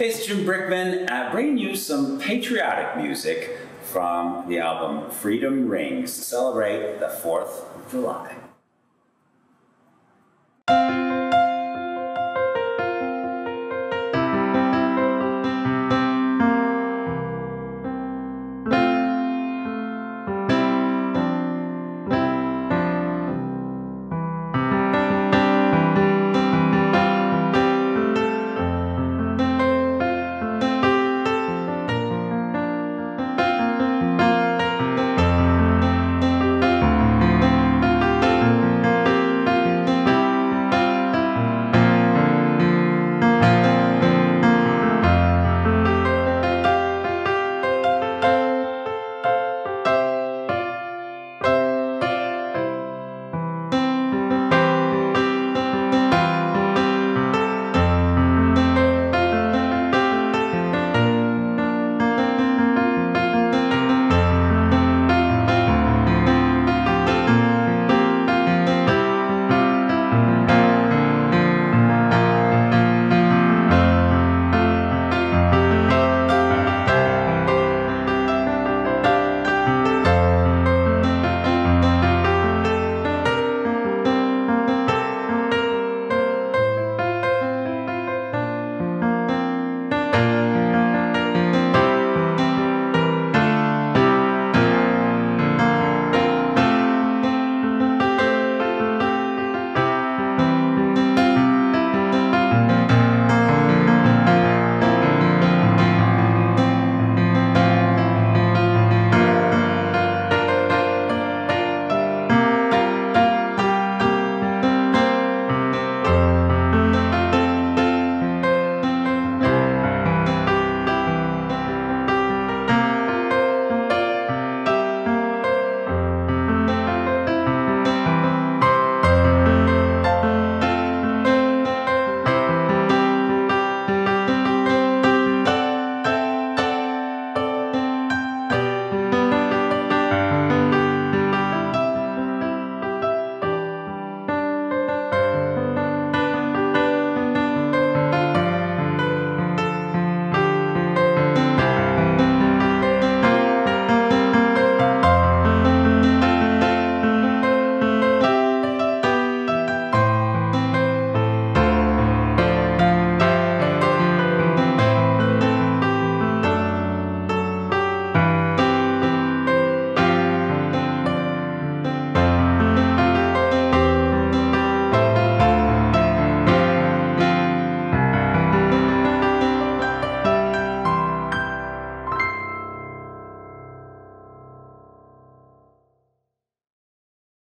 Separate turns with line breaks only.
It's Jim Brickman, uh, bringing you some patriotic music from the album Freedom Rings to celebrate the 4th of July.